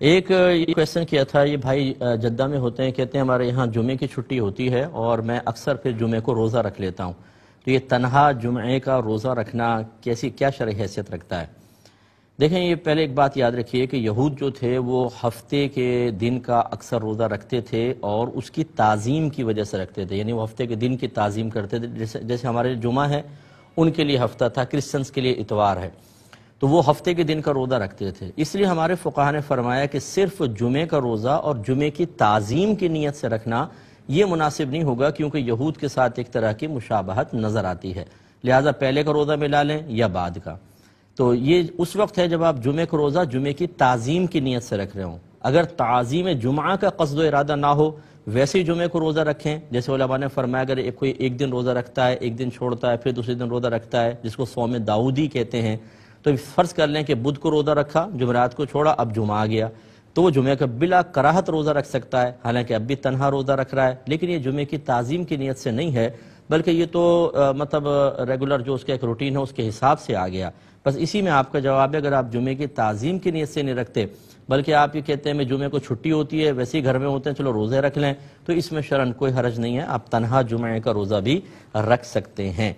एक क्वेश्चन किया था, ये भाई जद्दा में होते हैं, कहते हैं, हमारे यहाँ जुमे की छुट्टी होती है और मैं अक्सर फिर जुमे को रोज़ा रख लेता हूँ। तो ये तनहा जुमे का रोज़ा रखना कैसी, क्या शर, हैसियत रखता है? देखें, ये पहले एक बात याद रखिए कि यहूद जो थे, वो हफ़्ते के दिन का अक्सर रोज़ा रखते थे और उसकी ताज़ीम की वजह से रखते थे। यानी वो हफ़्ते के दिन की ताज़ीम करते थे। जैसे जैसे हमारे जुमा है, उनके लिए हफ़्ता था क्रिश्चन्स के लिए इतवार है। तो वो हफ़्ते के दिन का रोज़ा रखते थे। इसलिए हमारे फ़ुकाह ने फरमाया कि सिर्फ़ जुमे का रोज़ा और जुमे की ताज़ीम की नीयत से रखना ये मुनासिब नहीं होगा, क्योंकि यहूद के साथ एक तरह की मुशाबहत नज़र आती है। लिहाजा पहले का रोज़ा मिला लें या बाद का। तो ये उस वक्त है जब आप जुमे का रोज़ा, जुमे की ताज़ीम की नीयत से रख रहे हो। अगर ताज़ीम जुमा का कसद इरादा ना हो, वैसे ही जुमे को रोज़ा रखें। जैसे ओलमा ने फरमाया, अगर एक कोई एक दिन रोज़ा रखता है, एक दिन छोड़ता है, फिर दूसरे दिन रोज़ा रखता है, जिसको सौम दाऊदी कहते हैं तो फ़र्ज़ कर लें कि बुध को रोज़ा रखा जुमरात को छोड़ा अब जुमा आ गया। तो वो जुमे का बिला कराहत रोज़ा रख सकता है। हालाँकि अब भी तनहा रोज़ा रख रहा है लेकिन ये जुमे की ताज़ीम की नीयत से नहीं है बल्कि ये तो आ, मतलब रेगुलर जो उसका एक रूटीन है उसके हिसाब से आ गया। बस इसी में आपका जवाब है अगर आप जुमे की ताज़ीम की नीयत से नहीं रखते बल्कि आप ये कहते हैं जुमे को छुट्टी होती है वैसे ही घर में होते हैं चलो रोज़े रख लें। तो इसमें शरण कोई हरज नहीं है आप तनहा जुमे का रोज़ा भी रख सकते हैं।